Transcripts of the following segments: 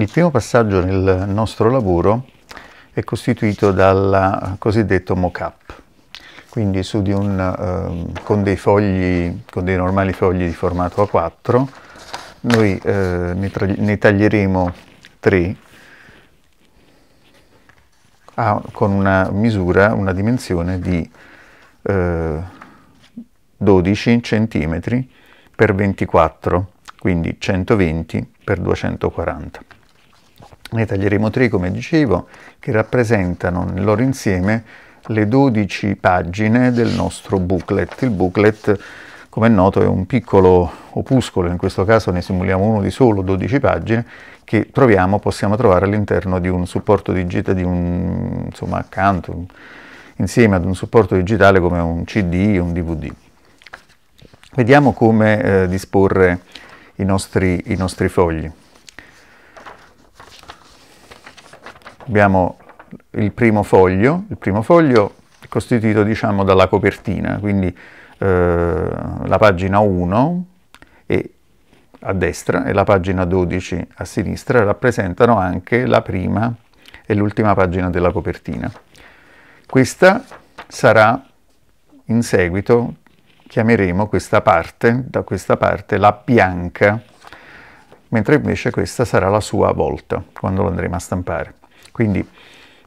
Il primo passaggio nel nostro lavoro è costituito dal cosiddetto mock-up, quindi un, eh, con dei fogli, con dei normali fogli di formato A4, noi eh, ne, ne, taglieremo tre a, con una misura, una dimensione di eh, 12 cm per 24, quindi 120 per 240. Ne taglieremo tre, come dicevo, che rappresentano nel loro insieme le 12 pagine del nostro booklet. Il booklet, come è noto, è un piccolo opuscolo, in questo caso ne simuliamo uno di solo 12 pagine, che troviamo, possiamo trovare all'interno di un supporto digitale, di un, insomma, accanto, insieme ad un supporto digitale come un CD, un DVD. Vediamo come eh, disporre i nostri, i nostri fogli. Abbiamo il primo foglio, il primo foglio è costituito diciamo dalla copertina, quindi eh, la pagina 1 e a destra e la pagina 12 a sinistra rappresentano anche la prima e l'ultima pagina della copertina. Questa sarà in seguito, chiameremo questa parte, da questa parte, la bianca, mentre invece questa sarà la sua volta, quando lo andremo a stampare. Quindi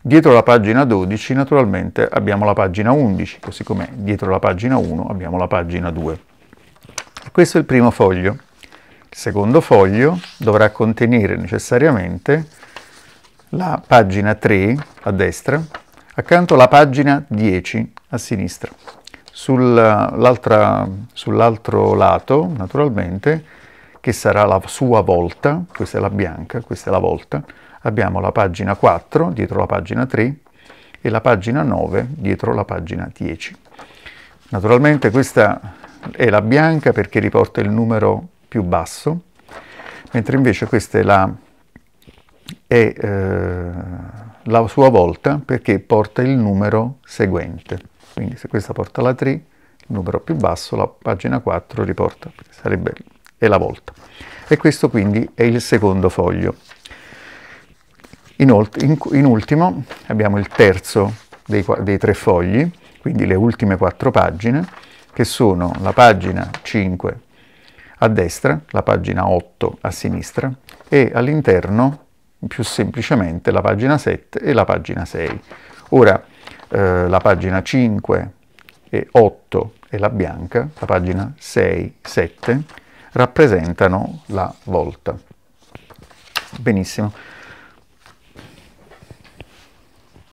Dietro la pagina 12 naturalmente abbiamo la pagina 11, così come dietro la pagina 1 abbiamo la pagina 2. Questo è il primo foglio. Il secondo foglio dovrà contenere necessariamente la pagina 3 a destra, accanto alla pagina 10 a sinistra. sull'altro lato, naturalmente, che sarà la sua volta, questa è la bianca, questa è la volta, abbiamo la pagina 4 dietro la pagina 3 e la pagina 9 dietro la pagina 10. Naturalmente questa è la bianca perché riporta il numero più basso, mentre invece questa è la, è, eh, la sua volta perché porta il numero seguente. Quindi se questa porta la 3, il numero più basso, la pagina 4 riporta, sarebbe è la volta. E questo quindi è il secondo foglio. Inoltre, in, in ultimo abbiamo il terzo dei, dei tre fogli, quindi le ultime quattro pagine, che sono la pagina 5 a destra, la pagina 8 a sinistra e all'interno più semplicemente la pagina 7 e la pagina 6. Ora eh, la pagina 5 e 8 e la bianca, la pagina 6, 7 rappresentano la volta. Benissimo.